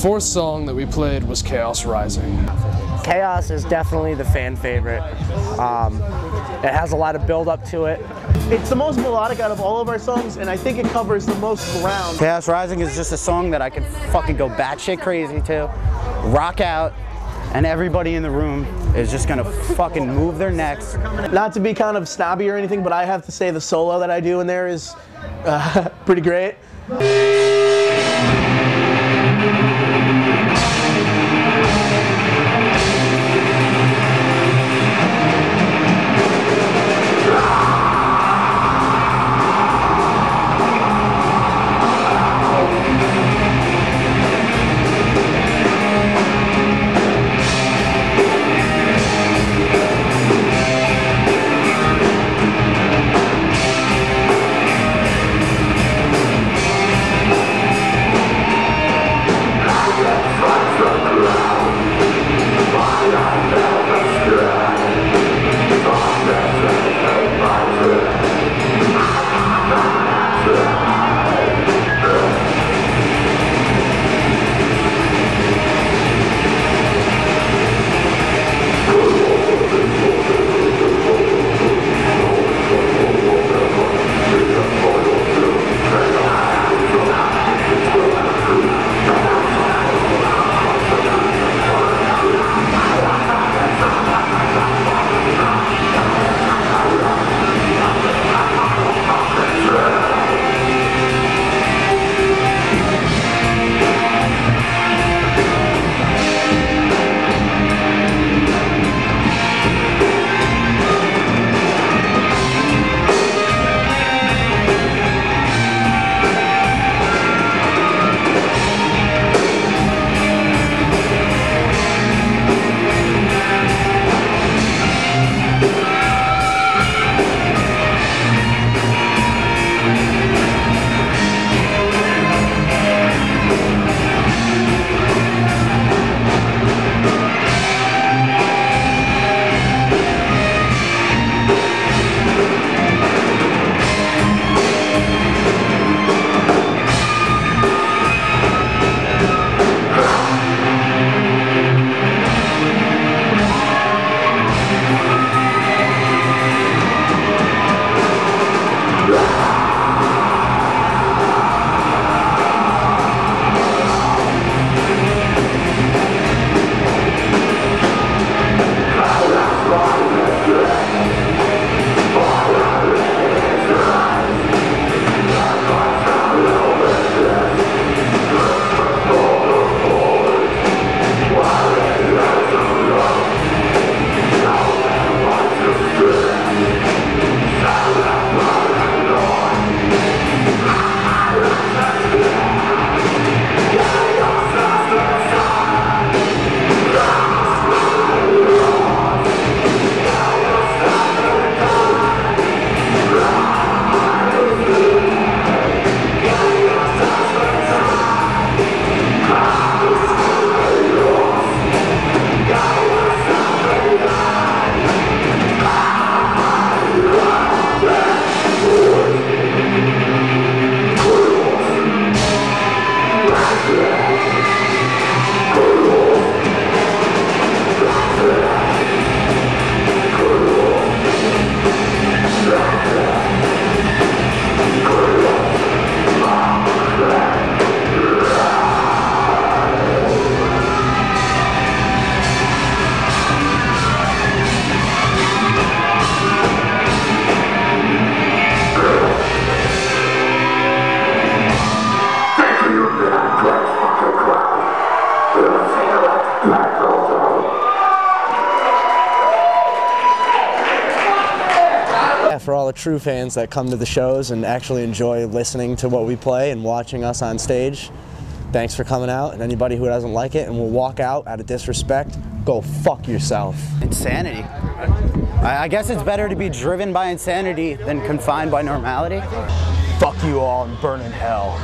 fourth song that we played was Chaos Rising. Chaos is definitely the fan favorite. Um, it has a lot of build up to it. It's the most melodic out of all of our songs, and I think it covers the most ground. Chaos Rising is just a song that I can fucking go batshit crazy to, rock out, and everybody in the room is just gonna fucking move their necks. Not to be kind of snobby or anything, but I have to say the solo that I do in there is uh, pretty great. For all the true fans that come to the shows and actually enjoy listening to what we play and watching us on stage. Thanks for coming out, and anybody who doesn't like it and will walk out out of disrespect, go fuck yourself. Insanity. I, I guess it's better to be driven by insanity than confined by normality. Fuck you all and burn in hell.